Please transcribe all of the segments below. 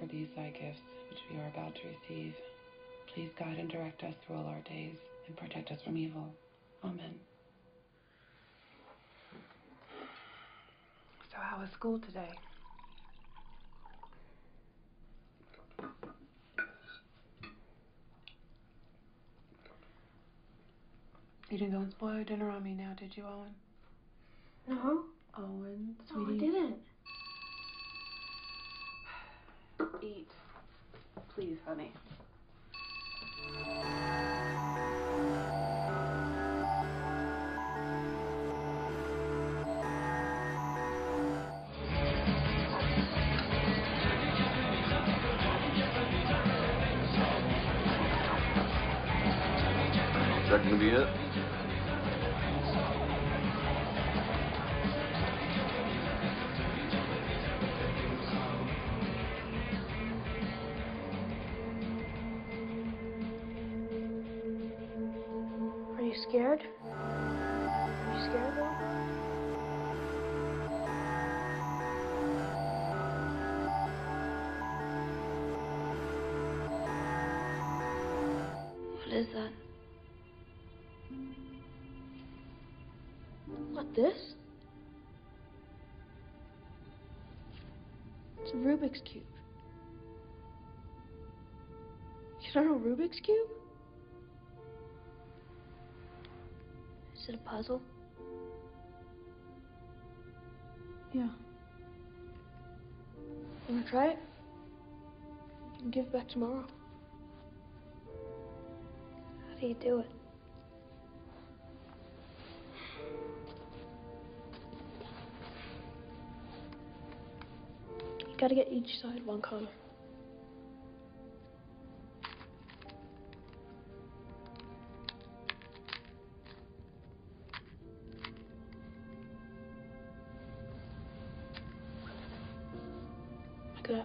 Lord, for these thy gifts, which we are about to receive. Please guide and direct us through all our days and protect us from evil. Amen. So, how was school today? You didn't go and spoil your dinner on me now, did you, Owen? No. Owen, No, I didn't. Eat. Please, honey. Is that gonna be it? Scared? Are you scared, Will? What is that? What, this? It's a Rubik's Cube. You don't know Rubik's Cube? Is it a puzzle? Yeah. Wanna try it? You can give it back tomorrow. How do you do it? You gotta get each side one color. See,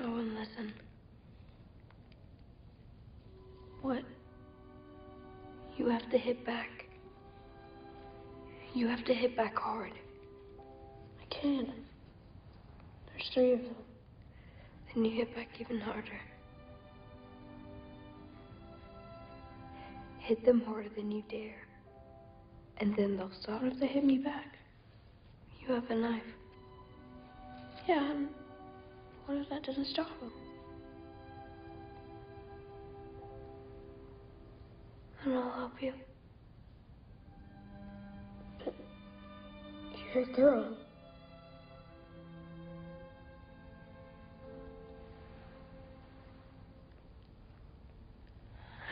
listen. What? You have to hit back. You have to hit back hard. I can't. There's three of them. Then you hit back even harder. Hit them harder than you dare. And then they'll stop if they hit me back. You have a knife. Yeah, and what if that doesn't stop them? And I'll help you. You're girl.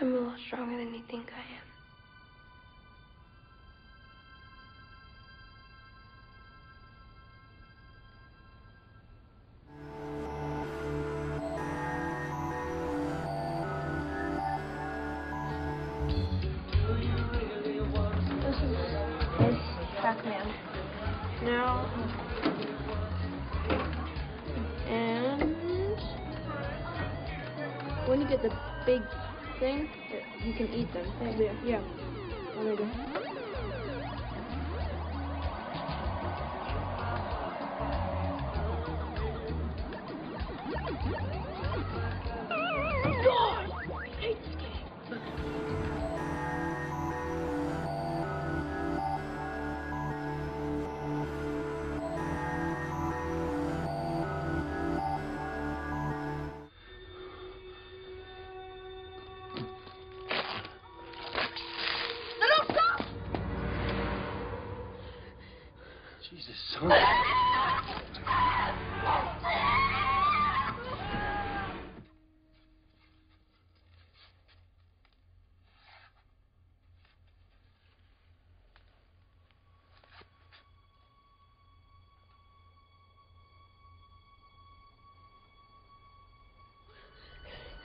I'm a lot stronger than you think I am. When you get the big thing, uh, you can eat them. Yeah, yeah. Oh, there you go. We're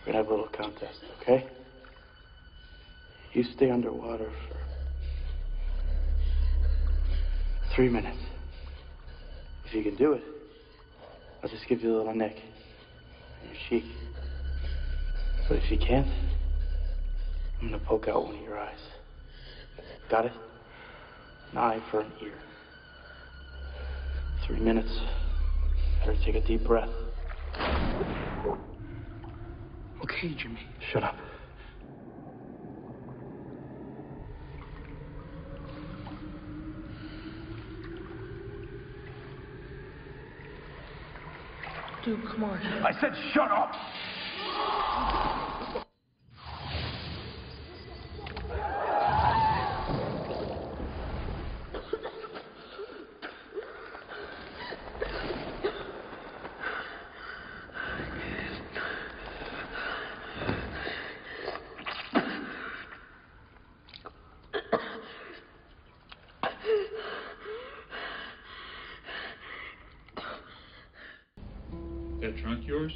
gonna have a little contest, okay? You stay underwater for three minutes. If you can do it, I'll just give you a little nick on your cheek. But if you can't, I'm gonna poke out one of your eyes. Got it? An eye for an ear. Three minutes. Better take a deep breath. Okay, Jimmy. Shut up. On. I said shut up! That trunk yours?